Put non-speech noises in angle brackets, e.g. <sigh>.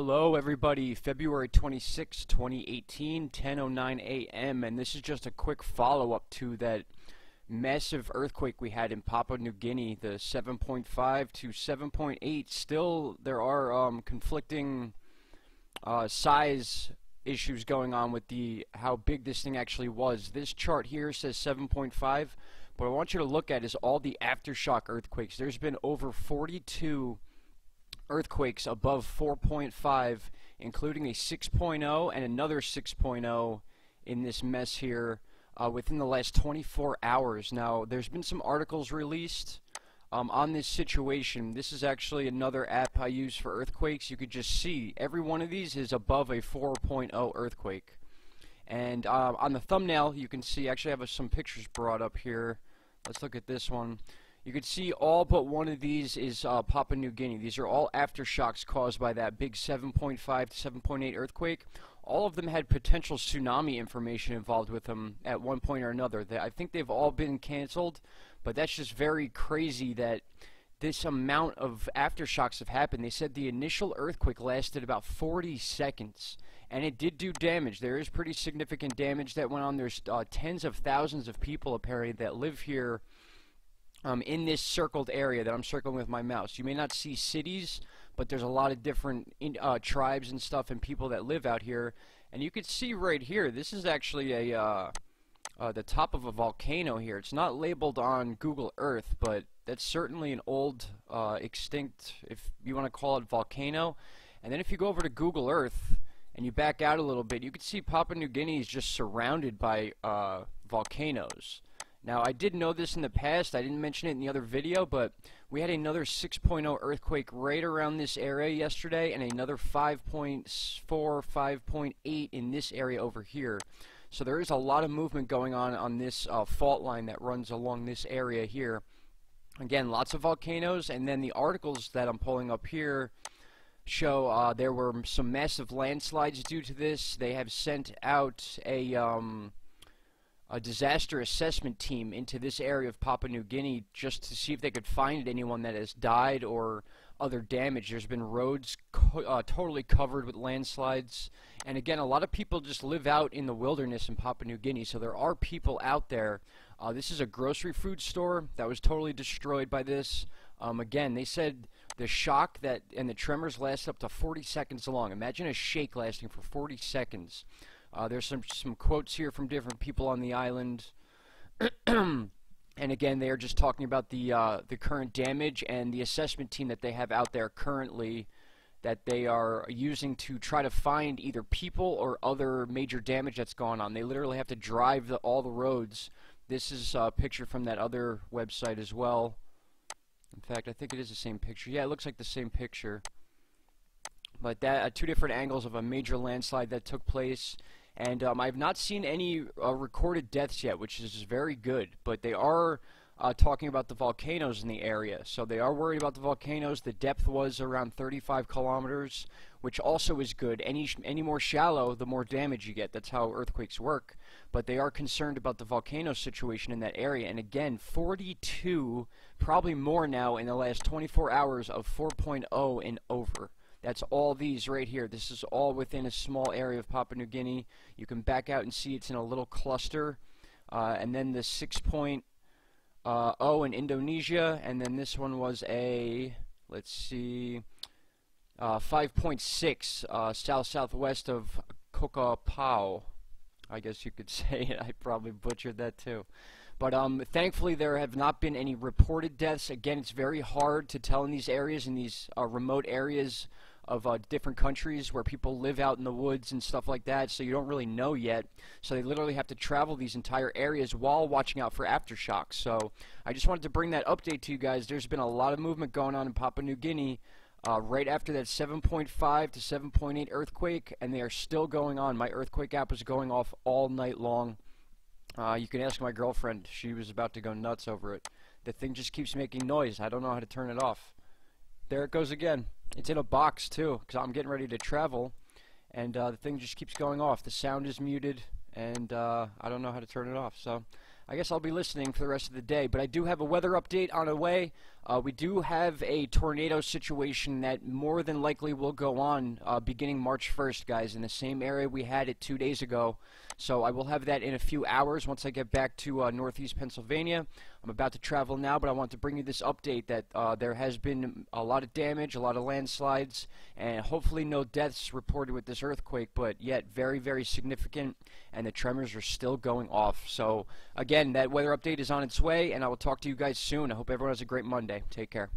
Hello, everybody. February 26, 2018, 10:09 a.m. And this is just a quick follow-up to that massive earthquake we had in Papua New Guinea, the 7.5 to 7.8. Still, there are um, conflicting uh, size issues going on with the how big this thing actually was. This chart here says 7.5, but I want you to look at is all the aftershock earthquakes. There's been over 42 earthquakes above 4.5, including a 6.0 and another 6.0 in this mess here uh, within the last 24 hours. Now, there's been some articles released um, on this situation. This is actually another app I use for earthquakes. You could just see every one of these is above a 4.0 earthquake. And uh, on the thumbnail, you can see, actually I have some pictures brought up here. Let's look at this one. You can see all but one of these is uh, Papua New Guinea. These are all aftershocks caused by that big 7.5 to 7.8 earthquake. All of them had potential tsunami information involved with them at one point or another. I think they've all been canceled, but that's just very crazy that this amount of aftershocks have happened. They said the initial earthquake lasted about 40 seconds, and it did do damage. There is pretty significant damage that went on. There's uh, tens of thousands of people apparently that live here um, in this circled area that I'm circling with my mouse. You may not see cities, but there's a lot of different uh, tribes and stuff and people that live out here. And you can see right here, this is actually a uh, uh, the top of a volcano here. It's not labeled on Google Earth, but that's certainly an old, uh, extinct, if you want to call it volcano. And then if you go over to Google Earth and you back out a little bit, you can see Papua New Guinea is just surrounded by uh, volcanoes. Now, I did know this in the past. I didn't mention it in the other video, but we had another 6.0 earthquake right around this area yesterday, and another 5.4, 5.8 in this area over here. So there is a lot of movement going on on this uh, fault line that runs along this area here. Again, lots of volcanoes, and then the articles that I'm pulling up here show uh, there were some massive landslides due to this. They have sent out a... Um, a disaster assessment team into this area of Papua New Guinea just to see if they could find anyone that has died or other damage. There's been roads co uh, totally covered with landslides. And again, a lot of people just live out in the wilderness in Papua New Guinea, so there are people out there. Uh, this is a grocery food store that was totally destroyed by this. Um, again, they said the shock that and the tremors last up to 40 seconds long. Imagine a shake lasting for 40 seconds. Uh, there's some some quotes here from different people on the island. <clears throat> and again, they are just talking about the uh, the current damage and the assessment team that they have out there currently that they are using to try to find either people or other major damage that's gone on. They literally have to drive the, all the roads. This is a picture from that other website as well. In fact, I think it is the same picture. Yeah, it looks like the same picture. But that uh, two different angles of a major landslide that took place and um, I've not seen any uh, recorded deaths yet, which is very good. But they are uh, talking about the volcanoes in the area. So they are worried about the volcanoes. The depth was around 35 kilometers, which also is good. Any, any more shallow, the more damage you get. That's how earthquakes work. But they are concerned about the volcano situation in that area. And again, 42, probably more now in the last 24 hours of 4.0 and over. That's all these right here. This is all within a small area of Papua New Guinea. You can back out and see it's in a little cluster. Uh, and then the 6.0 uh, in Indonesia. And then this one was a, let's see, uh, 5.6 uh, south-southwest of Kokopau. I guess you could <laughs> say it. I probably butchered that too. But um, thankfully, there have not been any reported deaths. Again, it's very hard to tell in these areas, in these uh, remote areas of uh, different countries where people live out in the woods and stuff like that, so you don't really know yet. So they literally have to travel these entire areas while watching out for aftershocks. So I just wanted to bring that update to you guys. There's been a lot of movement going on in Papua New Guinea. Uh, right after that 7.5 to 7.8 earthquake, and they are still going on. My earthquake app was going off all night long. Uh, you can ask my girlfriend. She was about to go nuts over it. The thing just keeps making noise. I don't know how to turn it off. There it goes again. It's in a box too, because I'm getting ready to travel, and uh, the thing just keeps going off. The sound is muted, and uh, I don't know how to turn it off. So I guess I'll be listening for the rest of the day. But I do have a weather update on the way. Uh, we do have a tornado situation that more than likely will go on uh, beginning March 1st, guys, in the same area we had it two days ago. So I will have that in a few hours once I get back to uh, Northeast Pennsylvania. I'm about to travel now, but I want to bring you this update that uh, there has been a lot of damage, a lot of landslides, and hopefully no deaths reported with this earthquake, but yet very, very significant, and the tremors are still going off. So, again, that weather update is on its way, and I will talk to you guys soon. I hope everyone has a great Monday. Take care.